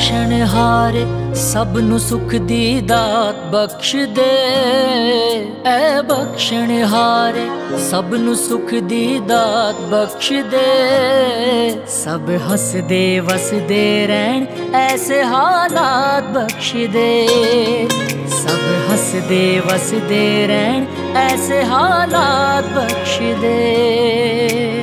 ਬਖਸ਼ਣਹਾਰ ਸਭ ਨੂੰ ਸੁਖ ਦੀ ਦਾਤ ਬਖਸ਼ ਦੇ ਐ ਬਖਸ਼ਣਹਾਰ ਸਭ ਨੂੰ ਸੁਖ ਦੀ ਦਾਤ ਬਖਸ਼ ਦੇ ਸਭ ਹੱਸਦੇ, ਵਸਦੇ ਰਹਿਣ, ਐਸੇ ਹਾਲਾਤ ਬਖਸ਼ ਦੇ ਸਭ ਹੱਸਦੇ, ਵਸਦੇ ਰਹਿਣ, ਐਸੇ ਹਾਲਾਤ ਬਖਸ਼ ਦੇ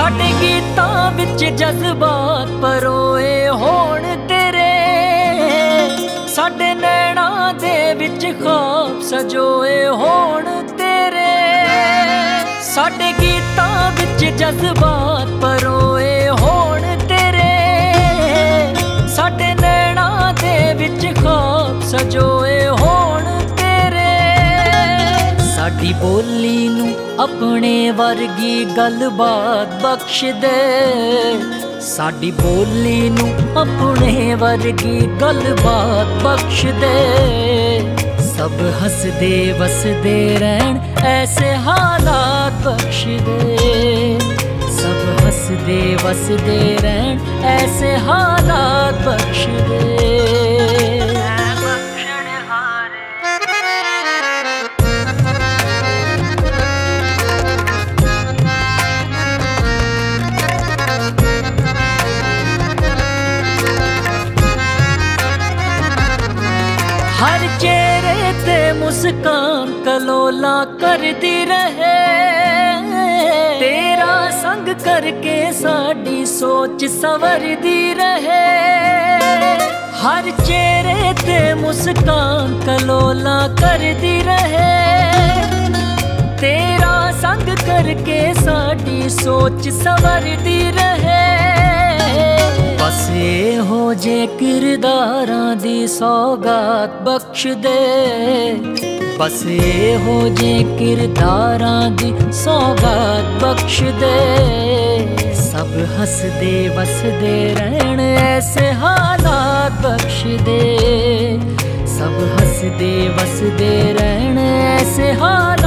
ਸਾਡੇ ਗੀਤਾਂ ਵਿੱਚ ਜਜ਼ਬਾਤ ਪਰੋਏ ਹੋਣ ਤੇਰੇ। ਸਾਡੇ ਨੈਣਾਂ ਦੇ ਵਿੱਚ ਖਾਬ ਸਜੋਏ ਹੋਣ ਤੇਰੇ। ਸਾਡੇ ਗੀਤਾਂ ਵਿੱਚ ਜਜ਼ਬਾਤ ਪਰੋਏ ਹੋਣ ਤੇਰੇ। ਸਾਡੇ ਨੈਣਾਂ ਦੇ ਵਿੱਚ ਖਾਬ ਸਜੋਏ ਹੋਣ ਤੇਰੇ। ਸਾਡੀ ਬੋਲੀ ਨੂੰ ਆਪਣੇ ਵਰਗੀ ਗੱਲਬਾਤ ਬਖਸ਼ ਦੇ ਸਾਡੀ ਬੋਲੀ ਨੂੰ ਆਪਣੇ ਵਰਗੀ ਗੱਲਬਾਤ ਬਖਸ਼ ਦੇ ਸਭ ਹੱਸਦੇ ਵਸਦੇ ਰਹਿਣ, ਐਸੇ ਹਾਲਾਤ ਬਖਸ਼ ਦੇ ਸਭ ਹੱਸਦੇ ਵਸਦੇ ਰਹਿਣ, ਐਸੇ ਹਾਲਾਤ ਬਖਸ਼ ਦੇ ਕਲੋਲਾ ਕਰਦੀ ਰਹੇ। ਤੇਰਾ ਸੰਗ ਕਰਕੇ ਸਾਡੀ ਸੋਚ ਸਵਰਦੀ ਰਹੇ। ਹਰ ਚਿਹਰੇ ਤੇ ਮੁਸਕਾਨ ਕਲੋਲਾ ਕਰਦੀ ਰਹੇ। ਤੇਰਾ ਸੰਗ ਕਰਕੇ ਸਾਡੀ ਸੋਚ ਸਵਰਦੀ ਰਹੇ। ਬਸ ਇਹੋ ਜੇ ਕਿਰਦਾਰਾਂ ਦੀ ਸੌਗਾਤ ਬਖਸ਼ ਦੇ ਬਸ ਇਹੋ ਜੇ ਕਿਰਦਾਰਾਂ ਦੀ ਸੌਗਾਤ ਬਖਸ਼ ਦੇ। ਸਭ ਹੱਸਦੇ ਵਸਦੇ ਰਹਿਣ ਐਸੇ ਹਾਲਾਤ ਬਖਸ਼ ਦੇ। ਸਭ ਹੱਸਦੇ ਵਸਦੇ ਰਹਿਣ ਐਸੇ ਹਾਲਾਤ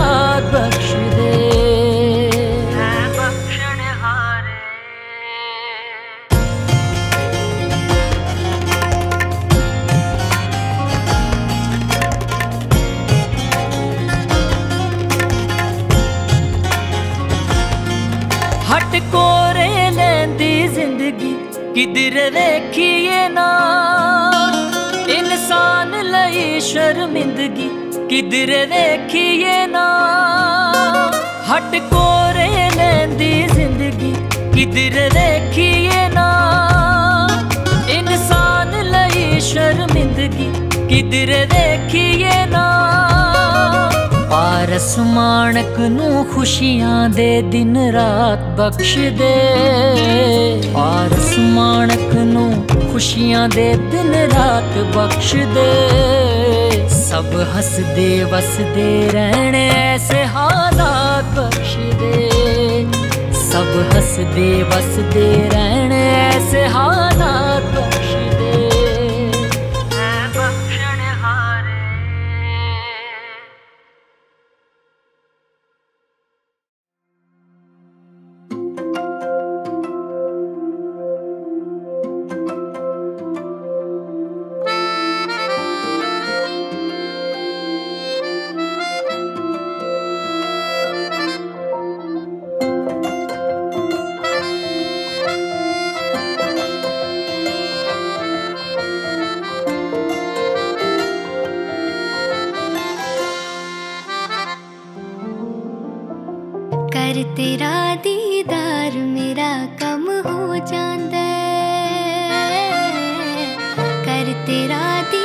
ਕਿਧਰ ਵੇਖੀਏ ਨਾ? ਹਟ ਕੋਰੇ ਲੈਂਦੀ ਜ਼ਿੰਦਗੀ, ਕਿਧਰ ਵੇਖੀਏ ਨਾ? ਇਨਸਾਨ ਲਈ ਸ਼ਰਮਿੰਦਗੀ, ਕਿਧਰ ਵੇਖੀਏ ਨਾ? ਪਾਰਸ ਮਾਣਕ ਨੂੰ ਖੁਸ਼ੀਆਂ ਦੇ ਦਿਨ ਰਾਤ ਬਖਸ਼ ਦੇ ਪਾਰਸ ਮਾਣਕ ਨੂੰ ਖੁਸ਼ੀਆਂ ਦੇ ਦਿਨ ਰਾਤ ਬਖਸ਼ ਦੇ ਸਭ ਹੱਸਦੇ ਵਸਦੇ ਰਹਿਣ ਐਸੇ ਹਾਲਾਤ ਬਖਸ਼ ਦੇ ਸਭ ਹੱਸਦੇ ਵਸਦੇ ਰਹਿਣ ਐਸੇ ਹਾਲਾਤ मेरा कम हो जाता है कर तेरा करतिरा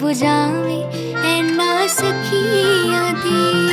बुजा सखी यदि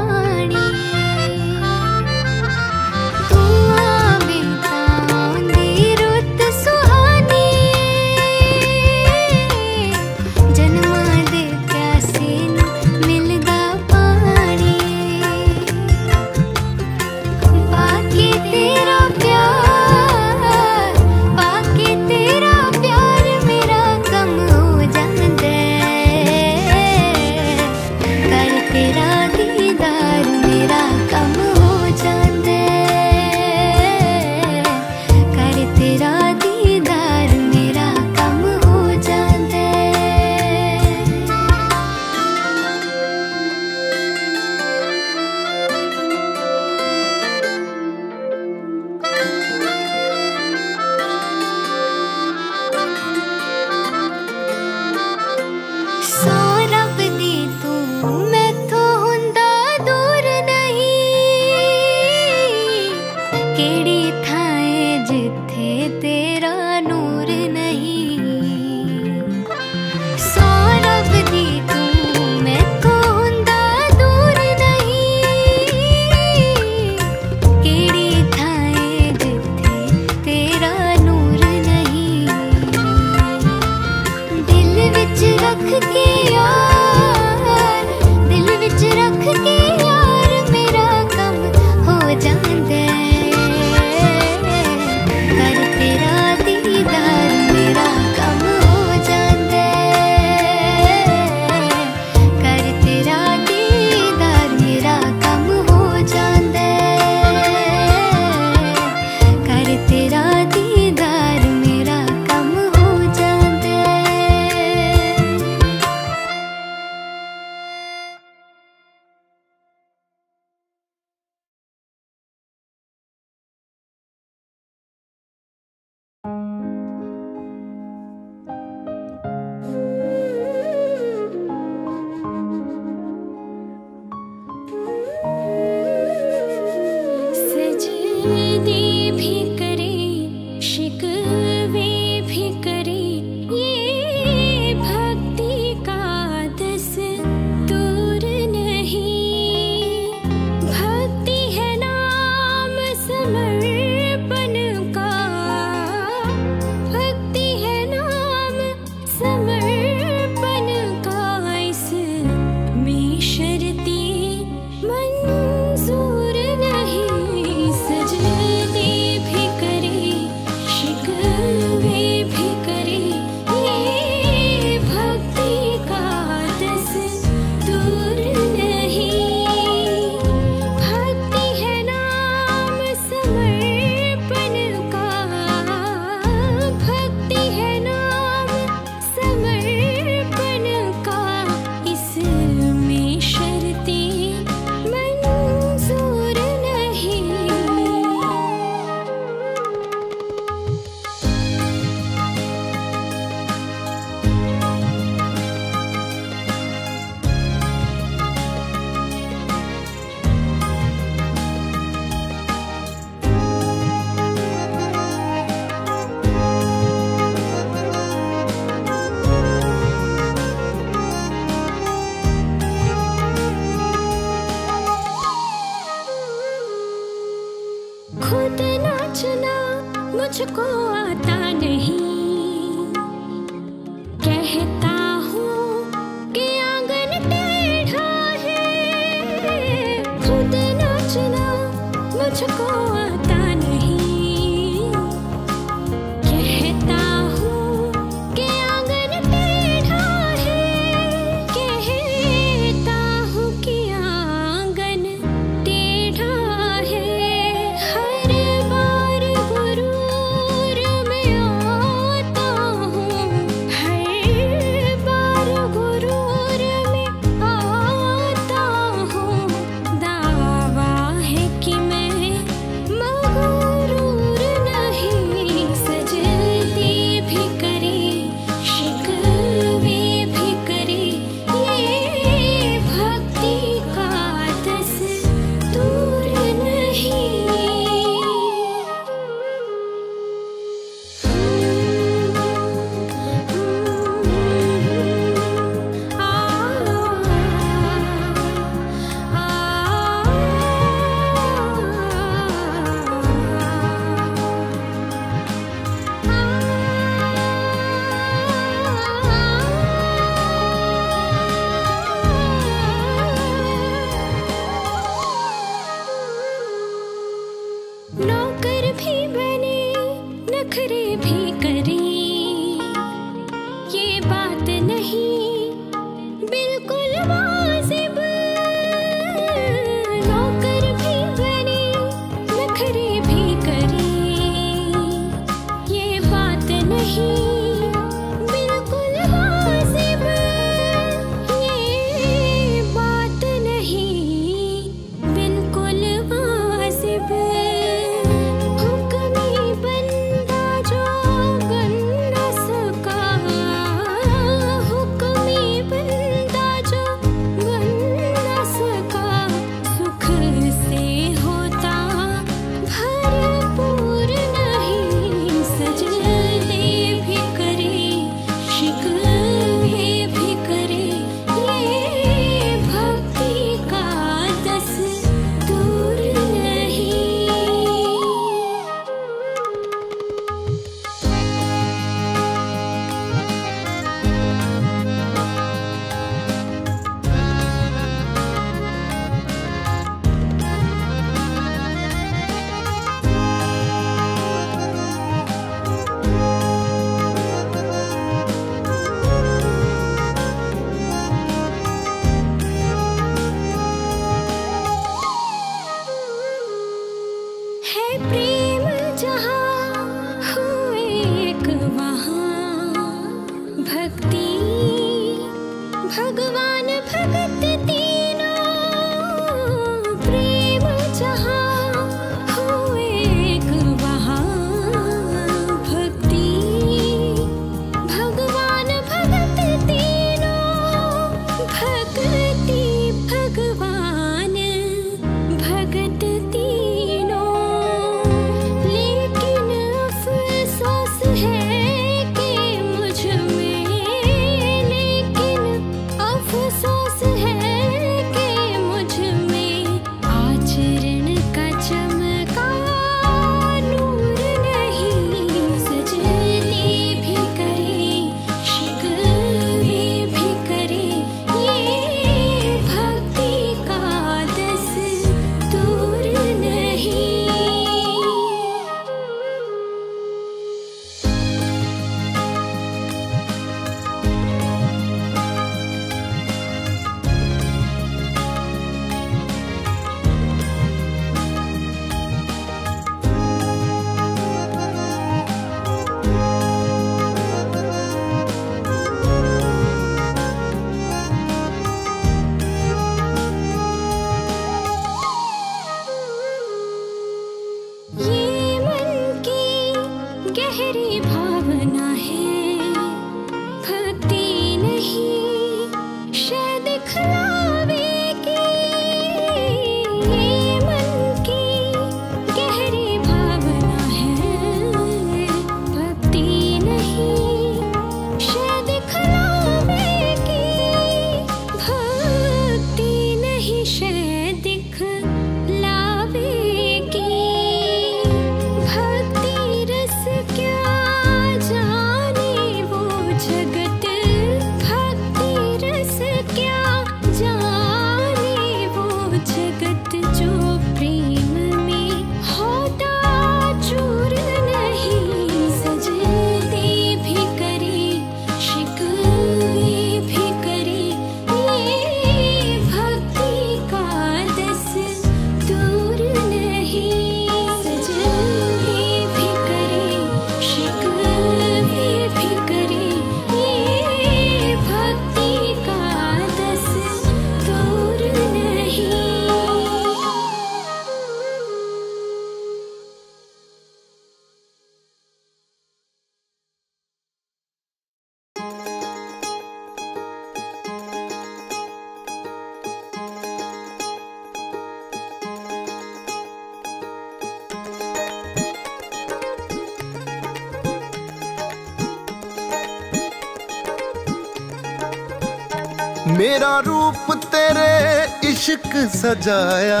ਇਸ਼ਕ ਸਜਾਇਆ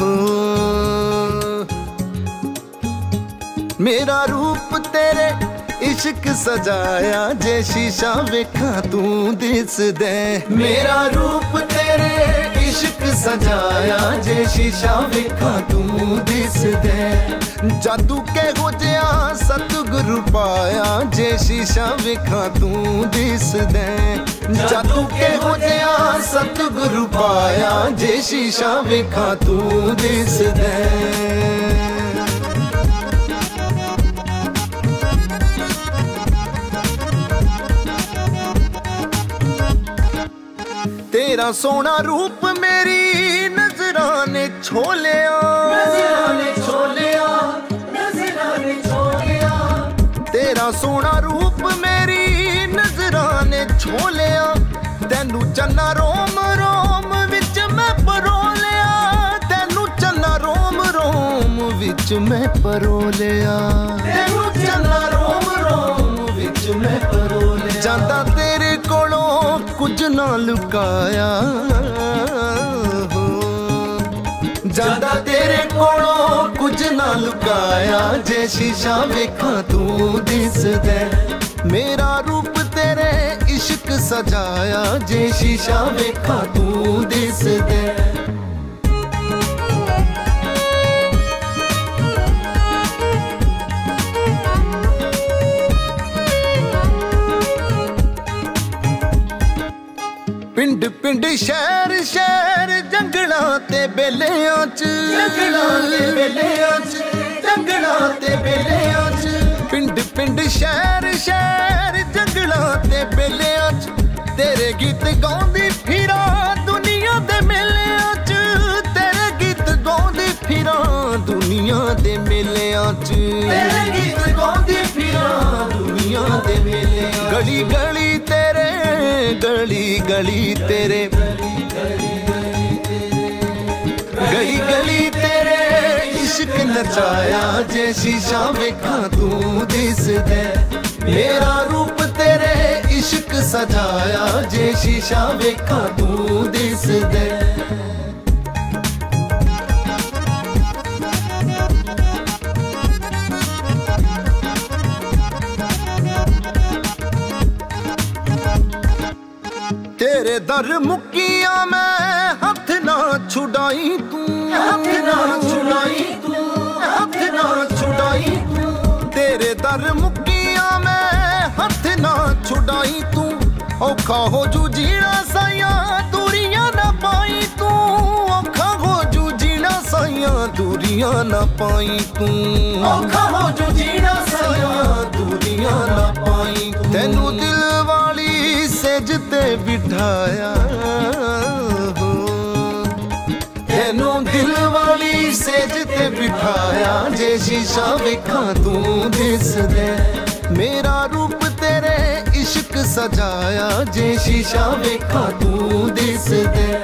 ਹੋ। ਮੇਰਾ ਰੂਪ ਤੇਰੇ ਇਸ਼ਕ ਸਜਾਇਆ, ਜੇ ਸ਼ੀਸ਼ਾ ਵੇਖਾਂ ਤੂੰ ਦਿਸਦੇ। ਮੇਰਾ ਰੂਪ ਸਜਾਇਆ ਜੇ ਸ਼ੀਸ਼ਾ ਵੇਖਾਂ ਤੂੰ ਦਿਸਦੇ ਜਾਦੂ ਕਿਹੋ ਜਿਹਾ ਸਤਿਗੁਰੂ ਪਾਇਆ ਜੇ ਸ਼ੀਸ਼ਾ ਵੇਖਾਂ ਤੂੰ ਦਿਸਦੇ ਜਾਦੂ ਕਿਹੋ ਜਿਹਾ ਸਤਿਗੁਰੂ ਪਾਇਆ ਜੇ ਸ਼ੀਸ਼ਾ ਵੇਖਾਂ ਤੂੰ ਦਿਸਦੇ ਤੇਰਾ ਸੋਹਣਾ ਰੂਪ ਮੇਰੀ ਛੋਲਿਆ ਨਜ਼ਰਾਂ ਨੇ ਛੋਲਿਆ ਨਜ਼ਰਾਂ ਨੇ ਛੋਲਿਆ ਤੇਰਾ ਸੋਹਣਾ ਰੂਪ ਮੇਰੀ ਨਜ਼ਰਾਂ ਨੇ ਛੋਲਿਆ ਤੈਨੂੰ ਚੰਨਾ ਰੋਮ ਰੋਮ ਵਿੱਚ ਮੈਂ ਪਰੋਲਿਆ। ਤੈਨੂੰ ਚੰਨਾ ਰੋਮ ਰੋਮ ਵਿੱਚ ਮੈਂ ਪਰੋਲਿਆ। ਤੈਨੂੰ ਚੰਨਾ ਰੋਮ ਰੋਮ ਵਿੱਚ ਮੈਂ ਪਰੋਲਿਆ। ਜਾਂਦਾ ਤੇਰੇ ਕੋਲੋਂ ਕੁਝ ਨਾ ਲੁਕਾਇਆ। ਨਾ ਲੁਕਾਇਆ ਜੇ ਸ਼ੀਸ਼ਾ ਵੇਖਾਂ ਤੂੰ ਦਿਸਦਾ ਮੇਰਾ ਰੂਪ ਤੇਰੇ ਇਸ਼ਕ ਸਜਾਇਆ ਜੇ ਸ਼ੀਸ਼ਾ ਵੇਖਾਂ ਤੂੰ ਦਿਸਦਾ ਪਿੰਡ ਪਿੰਡ ਸ਼ਹਿਰ ਸ਼ਹਿਰ ਜੰਗਲਾਂ ਤੇ ਬੇਲਿਆਂ 'ਚ। ਜੰਗਲਾਂ ਤੇ ਬੇਲਿਆਂ 'ਚ ਜੰਗਲਾਂ ਤੇ ਬੇਲਿਆਂ 'ਚ। ਪਿੰਡ ਪਿੰਡ ਸ਼ਹਿਰ ਸ਼ਹਿਰ ਗੀਤ ਗਾਉਂਦੀ ਫਿਰਾਂ ਦੁਨੀਆ ਦੇ ਮੇਲਿਆਂ 'ਚ। ਤੇਰੇ ਗੀਤ ਗਾਉਂਦੀ ਫਿਰਾਂ ਦੁਨੀਆ ਦੇ ਮੇਲਿਆਂ 'ਚ। ਤੇਰੇ ਗੀਤ ਗਾਉਂਦੀ ਫਿਰਾਂ ਦੁਨੀਆ ਦੇ ਮੇਲਿਆਂ ਗਲੀ ਗਲੀ ਤੇਰੇ ਗਲੀ ਗਲੀ ਤੇਰੇ। ਇਸ਼ਕ ਨਚਾਇਆ ਜੇ ਸ਼ੀਸ਼ਾ ਵੇਖਾਂ ਤੂੰ ਦਿਸਦਾ ਮੇਰਾ ਰੂਪ ਤੇਰੇ ਇਸ਼ਕ ਸਜਾਇਆ ਜੇ ਸ਼ੀਸ਼ਾ ਵੇਖਾਂ ਤੂੰ ਦਿਸਦਾ ਤੇਰੇ ਦਰ ਮੁੱਕੀਆਂ ਮੈਂ ਹੱਥ ਨਾ ਛੁਡਾਈ ਤੂੰ। ਹੱਥ ਨਾ ਦਰ ਮੁੱਕੀਆਂ ਮੈਂ ਹੱਥ ਨਾ ਛੁਡਾਈ ਤੂੰ। ਔਖਾ ਹੋ ਜੂ ਜੀਣਾ ਸਾਈਆਂ ਦੂਰੀਆਂ ਨਾ ਪਾਈ ਤੂੰ। ਔਖਾ ਹੋ ਜੂ ਜੀਣਾ ਸਾਈਆਂ ਦੂਰੀਆਂ ਨਾ ਪਾਈ ਤੂੰ। ਔਖਾ ਹੋ ਜੂ ਜੀਣਾ ਸਾਈਆਂ ਦੂਰੀਆਂ ਨਾ ਪਾਈ ਤੈਨੂੰ ਦਿਲ ਵਾਲੀ ਸਜ ਤੇ ਬਿਠਾਇਆ। ਵਾਲੀ ਤੇ ਬਿਠਾਇਆ ਜੇ ਸ਼ੀਸ਼ਾ ਵੇਖਾਂ ਤੂੰ ਦਿਸਦੇ ਮੇਰਾ ਰੂਪ ਤੇਰੇ ਇਸ਼ਕ ਸਜਾਇਆ, ਜੇ ਸ਼ੀਸ਼ਾ ਵੇਖਾਂ ਤੂੰ ਦਿਸਦੇ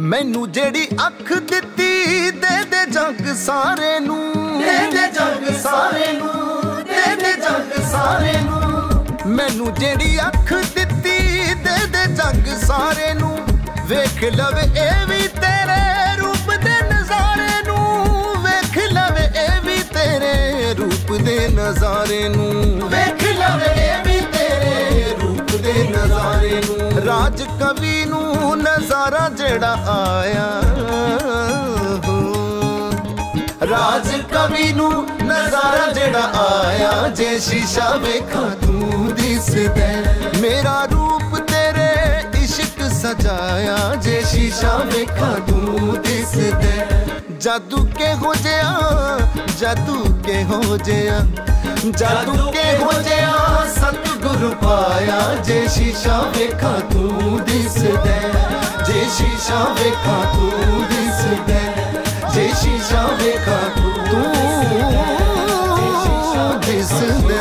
ਮੈਨੂੰ ਜਿਹੜੀ ਅੱਖ ਦਿੱਤੀ, ਦੇ ਦੇ ਜੱਗ ਸਾਰੇ ਨੂੰ। ਦੇ ਦੇ ਜੱਗ ਸਾਰੇ ਨੂੰ, ਦੇ ਦੇ ਜੱਗ ਸਾਰੇ ਨੂੰ। ਮੈਨੂੰ ਜਿਹੜੀ ਅੱਖ ਦਿੱਤੀ, ਦੇ ਦੇ ਜੱਗ ਸਾਰੇ ਨੂੰ। ਵੇਖ ਲਵੇ ਇਹ ਵੀ ਤੇਰੇ ਰੂਪ ਦੇ ਨਜ਼ਾਰੇ ਨੂੰ। ਵੇਖ ਲਵੇ ਇਹ ਵੀ ਤੇਰੇ ਰੂਪ ਦੇ ਨਜ਼ਾਰੇ ਨੂੰ। ਵੇਖ ਲਵੇ ਇਹ ਵੀ ਤੇਰੇ ਰੂਪ ਦੇ ਨਜ਼ਾਰੇ ਨੂੰ। ਰਾਜ ਕਵੀ ਨੂੰ ਨਜ਼ਾਰਾ ਜਿਹੜਾ ਆਇਆ। ਰਾਜ ਕਵੀ ਨੂੰ ਨਜ਼ਾਰਾ ਜਿਹੜਾ ਆਇਆ ਜੇ ਸ਼ੀਸ਼ਾ ਵੇਖਾਂ ਤੂੰ ਦਿਸਦਾ ਮੇਰਾ ਰੂਪ ਤੇਰੇ ਇਸ਼ਕ ਸਜਾਇਆ ਜੇ ਸ਼ੀਸ਼ਾ ਵੇਖਾਂ ਤੂੰ ਦਿਸਦਾ ਜਾਦੂ ਕੇ ਹੋ ਜਿਆ ਜਾਦੂ ਕੇ ਹੋ ਜਿਆ ਜਾਦੂ ਕੇ ਹੋ ਜਿਆ ਸਤਿਗੁਰ ਪਾਇਆ ਜੇ ਸ਼ੀਸ਼ਾ ਵੇਖਾਂ ਤੂੰ ਦਿਸਦਾ ਜੇ ਸ਼ੀਸ਼ਾ ਵੇਖਾਂ ਤੂੰ ਦਿਸਦਾ ਜੇ ਸ਼ੀਸ਼ਾ ਵੇਖਾਂ ਤੂੰ ਦਿਸਦਾ